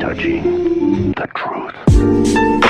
Touching the truth.